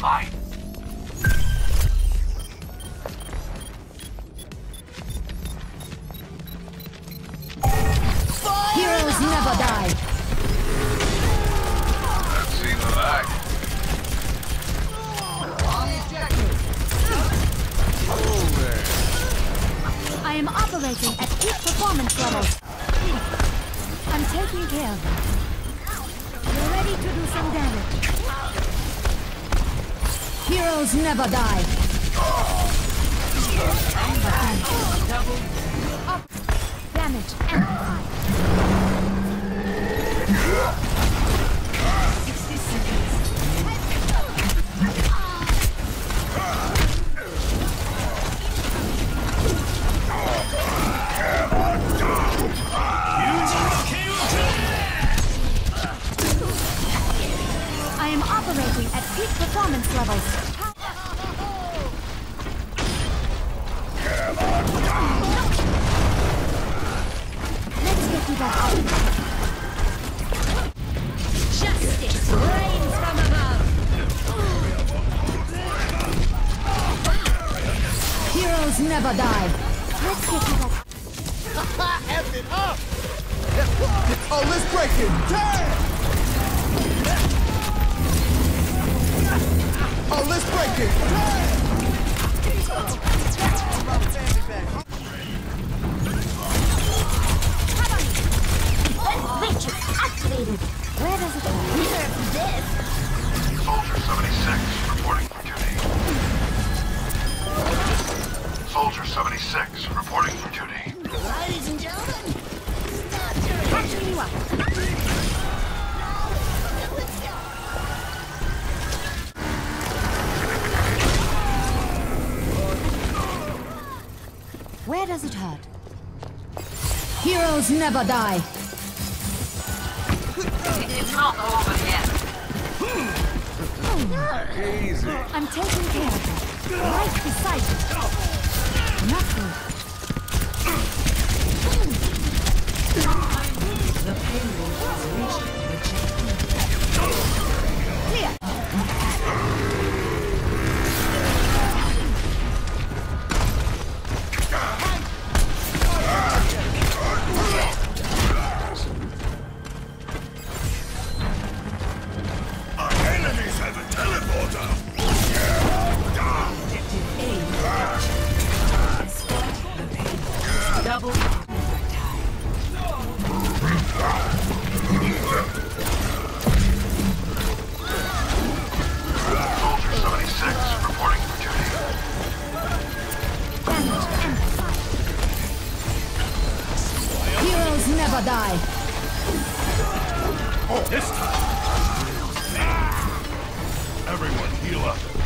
Mine. Heroes never die. Let's see the light. I am operating at peak performance levels. I'm taking care of them. You're ready to do some damage. Heroes never die. Damage. I am operating at peak performance levels. Let's get you back out. Justice rains from above. Heroes never die. Let's get you back. F it up! Oh, let's break it! Damn! Oh, let's break it! Where does it hurt? Heroes never die. It's not over yet. Easy. I'm taking care of them. Right beside you. Nothing. Clear. Never die. This time, Everyone heal up.